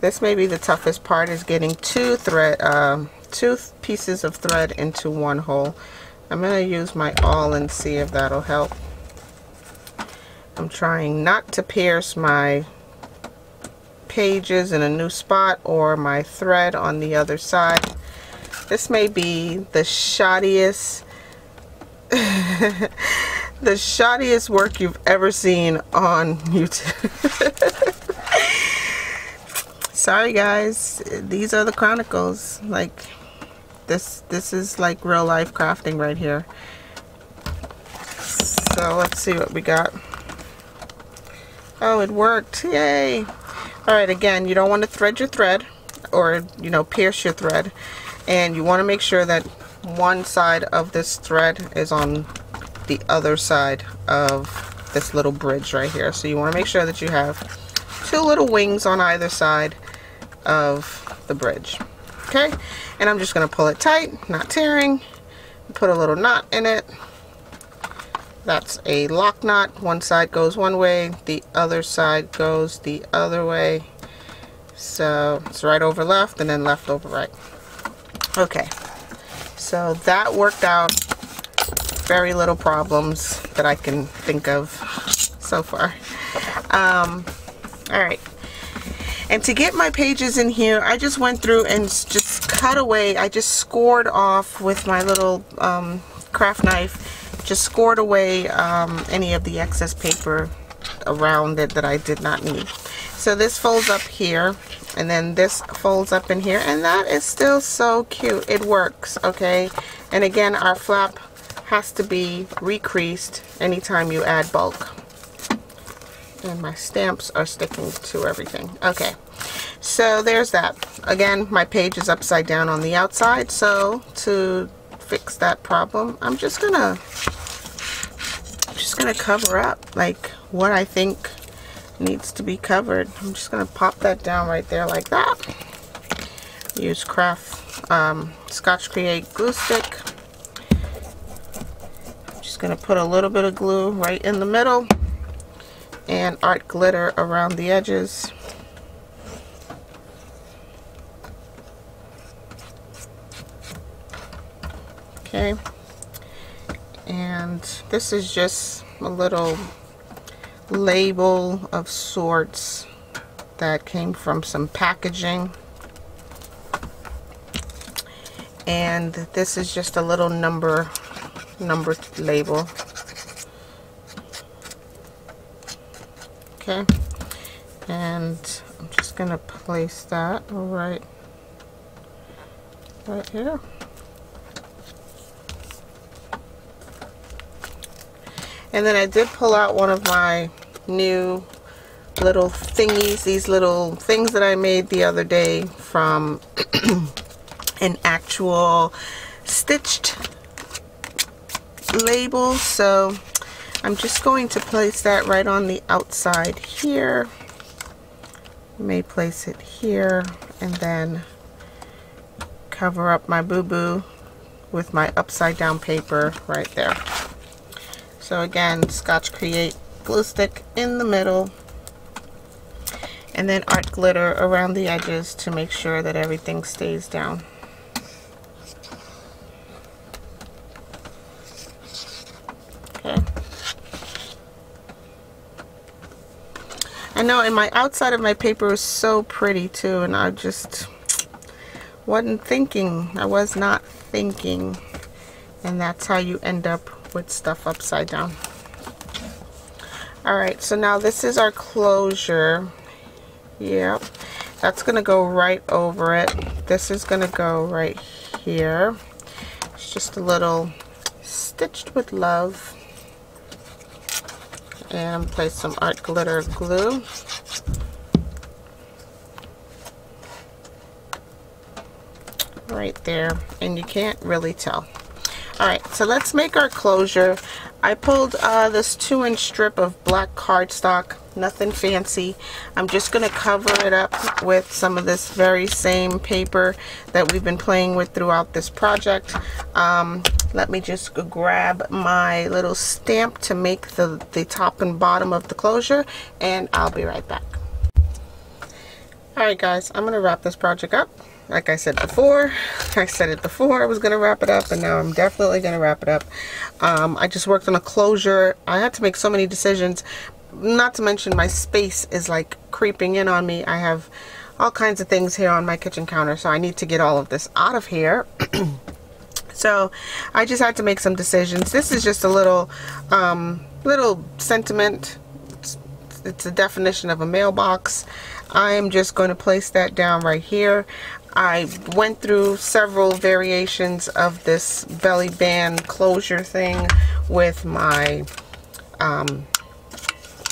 S1: This may be the toughest part is getting two thread, um, two pieces of thread into one hole. I'm going to use my awl and see if that'll help. I'm trying not to pierce my pages in a new spot or my thread on the other side. This may be the shoddiest the shoddiest work you've ever seen on YouTube. Sorry guys, these are the chronicles. Like this this is like real life crafting right here. So let's see what we got. Oh, it worked. Yay. All right, again, you don't want to thread your thread or, you know, pierce your thread. And you want to make sure that one side of this thread is on the other side of this little bridge right here. So you want to make sure that you have two little wings on either side of the bridge. Okay, and I'm just going to pull it tight, not tearing. Put a little knot in it. That's a lock knot. One side goes one way, the other side goes the other way. So it's right over left and then left over right. Okay, so that worked out very little problems that I can think of so far. Um, all right. And to get my pages in here, I just went through and just cut away. I just scored off with my little um, craft knife, just scored away um, any of the excess paper around it that I did not need. So this folds up here and then this folds up in here and that is still so cute. It works, okay? And again, our flap has to be recreased anytime you add bulk. And my stamps are sticking to everything. Okay, so there's that. Again, my page is upside down on the outside, so to fix that problem, I'm just gonna just gonna cover up like what I think needs to be covered. I'm just gonna pop that down right there like that. Use craft um, Scotch Create glue stick Just going to put a little bit of glue right in the middle and art glitter around the edges. Okay. And this is just a little label of sorts that came from some packaging. And this is just a little number number label. Okay, and I'm just gonna place that right, right here. And then I did pull out one of my new little thingies, these little things that I made the other day from an actual stitched label. So I'm just going to place that right on the outside here. May place it here and then cover up my boo-boo with my upside down paper right there so again Scotch Create glue stick in the middle and then art glitter around the edges to make sure that everything stays down Okay. I know, and my outside of my paper is so pretty too, and I just wasn't thinking. I was not thinking. And that's how you end up with stuff upside down. Alright, so now this is our closure. Yep. That's going to go right over it. This is going to go right here. It's just a little stitched with love and place some art glitter glue. Right there, and you can't really tell. Alright, so let's make our closure. I pulled uh, this two inch strip of black cardstock, nothing fancy. I'm just going to cover it up with some of this very same paper that we've been playing with throughout this project. Um, let me just grab my little stamp to make the, the top and bottom of the closure and I'll be right back. Alright guys, I'm going to wrap this project up. Like I said before, I said it before I was going to wrap it up and now I'm definitely going to wrap it up. Um, I just worked on a closure. I had to make so many decisions. Not to mention my space is like creeping in on me. I have all kinds of things here on my kitchen counter so I need to get all of this out of here. so I just had to make some decisions. This is just a little, um, little sentiment. It's, it's a definition of a mailbox. I am just going to place that down right here. I went through several variations of this belly band closure thing with my um,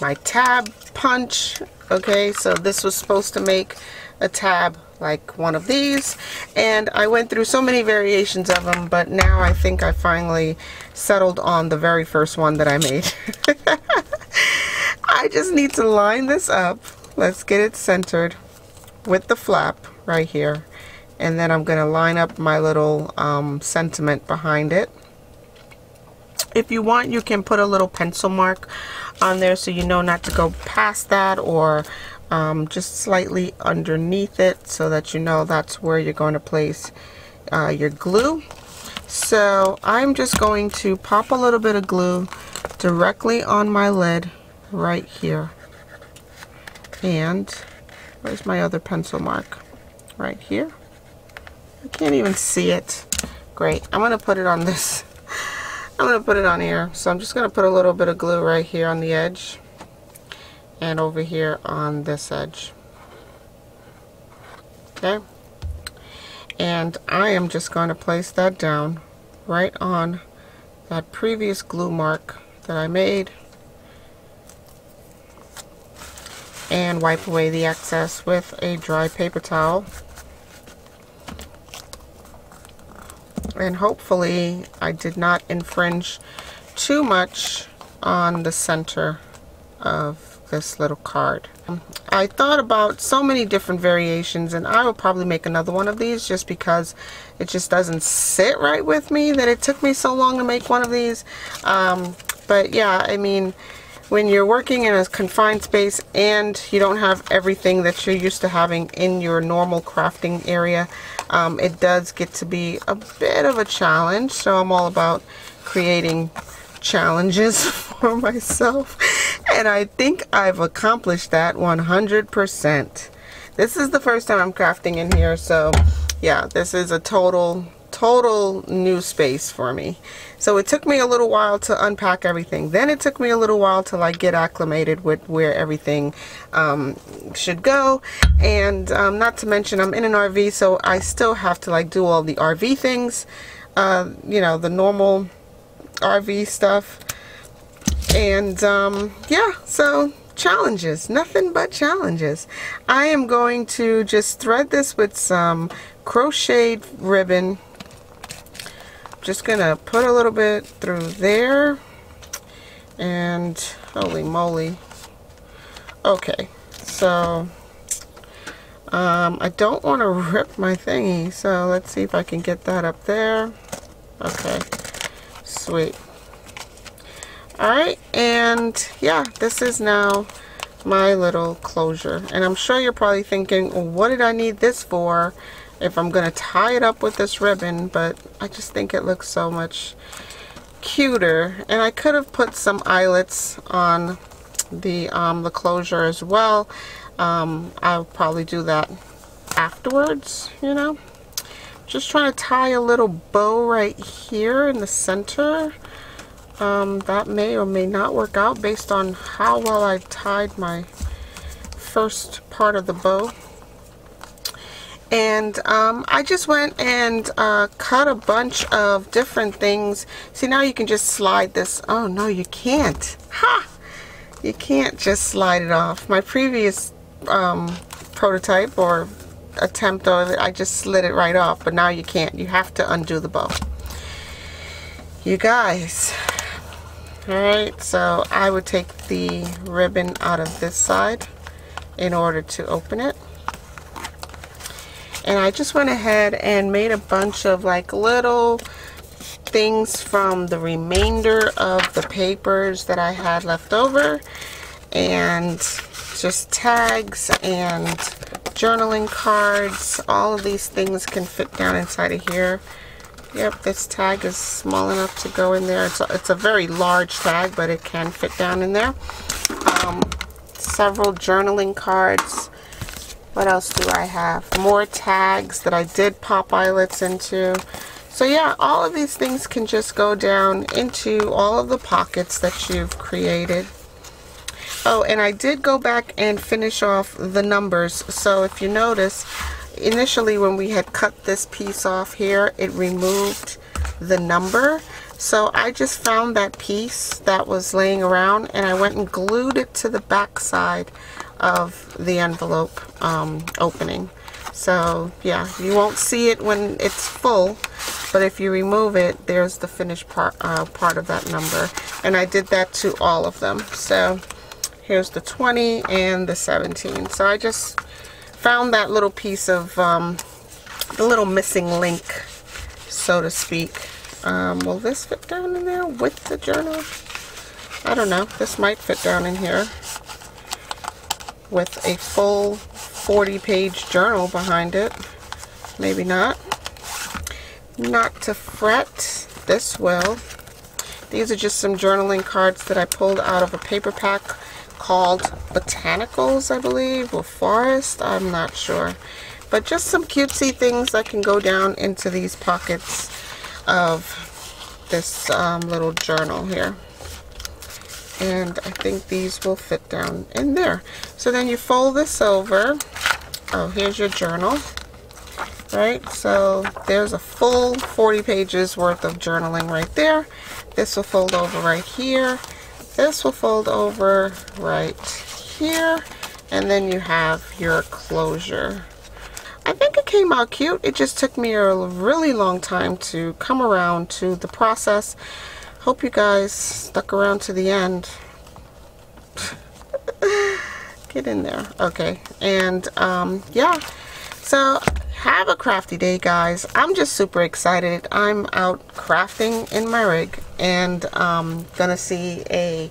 S1: my tab punch okay? So this was supposed to make a tab like one of these. And I went through so many variations of them but now I think I finally settled on the very first one that I made. I just need to line this up. Let's get it centered with the flap right here and then I'm going to line up my little um, sentiment behind it. If you want you can put a little pencil mark on there so you know not to go past that or um, just slightly underneath it so that you know that's where you're going to place uh, your glue. So I'm just going to pop a little bit of glue directly on my lid right here. And where's my other pencil mark? Right here I can't even see it. Great. I'm gonna put it on this. I'm gonna put it on here. So I'm just gonna put a little bit of glue right here on the edge and over here on this edge. Okay? And I am just going to place that down right on that previous glue mark that I made and wipe away the excess with a dry paper towel. And hopefully I did not infringe too much on the center of this little card. I thought about so many different variations and I will probably make another one of these just because it just doesn't sit right with me that it took me so long to make one of these. Um, but yeah, I mean, when you're working in a confined space and you don't have everything that you're used to having in your normal crafting area, um, it does get to be a bit of a challenge. So I'm all about creating challenges for myself. And I think I've accomplished that 100%. This is the first time I'm crafting in here. So yeah, this is a total total new space for me. So it took me a little while to unpack everything. Then it took me a little while to like get acclimated with where everything um, should go. And um, not to mention I'm in an RV so I still have to like do all the RV things. Uh, you know, the normal RV stuff. And um, yeah, so challenges nothing but challenges I am going to just thread this with some crocheted ribbon just gonna put a little bit through there. And holy moly. Okay so um, I don't want to rip my thingy so let's see if I can get that up there. Okay sweet. Alright and yeah this is now my little closure. And I'm sure you're probably thinking what did I need this for if I'm going to tie it up with this ribbon, but I just think it looks so much cuter. And I could have put some eyelets on the, um, the closure as well. Um, I'll probably do that afterwards, you know. Just trying to tie a little bow right here in the center. Um, that may or may not work out based on how well I've tied my first part of the bow and um, I just went and uh, cut a bunch of different things. See now you can just slide this. Oh no you can't. Ha! You can't just slide it off. My previous um, prototype or attempt of it I just slid it right off but now you can't. You have to undo the bow. You guys. Alright so I would take the ribbon out of this side in order to open it and I just went ahead and made a bunch of like little things from the remainder of the papers that I had left over and just tags and journaling cards. All of these things can fit down inside of here. Yep this tag is small enough to go in there. It's a, it's a very large tag but it can fit down in there. Um, several journaling cards what else do I have more tags that I did pop eyelets into so yeah, all of these things can just go down into all of the pockets that you've created. Oh, and I did go back and finish off the numbers. So if you notice, initially when we had cut this piece off here, it removed the number. So I just found that piece that was laying around and I went and glued it to the back side of the envelope um, opening. So yeah, you won't see it when it's full, but if you remove it, there's the finished part, uh, part of that number. And I did that to all of them. So here's the 20 and the 17. So I just found that little piece of, um, the little missing link, so to speak. Um, will this fit down in there with the journal? I don't know. This might fit down in here with a full 40 page journal behind it. Maybe not. Not to fret. This will. These are just some journaling cards that I pulled out of a paper pack called Botanicals, I believe, or Forest. I'm not sure. But just some cutesy things that can go down into these pockets of this um, little journal here and I think these will fit down in there. So then you fold this over. Oh, here's your journal. Right, so there's a full 40 pages worth of journaling right there. This will fold over right here. This will fold over right here. And then you have your closure. I think it came out cute. It just took me a really long time to come around to the process hope you guys stuck around to the end. Get in there. Okay. And um, yeah. So have a crafty day guys. I'm just super excited. I'm out crafting in my rig and um, gonna see a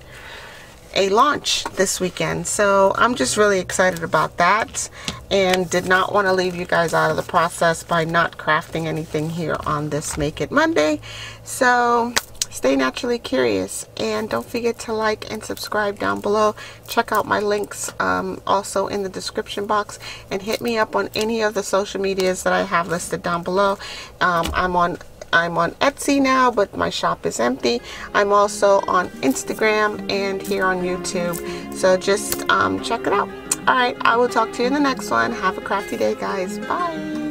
S1: a launch this weekend. So I'm just really excited about that and did not want to leave you guys out of the process by not crafting anything here on this make it Monday. So stay naturally curious and don't forget to like and subscribe down below check out my links um, also in the description box and hit me up on any of the social medias that I have listed down below um, I'm on I'm on Etsy now, but my shop is empty. I'm also on Instagram and here on YouTube. So just um, check it out. All right, I will talk to you in the next one. Have a crafty day, guys. Bye.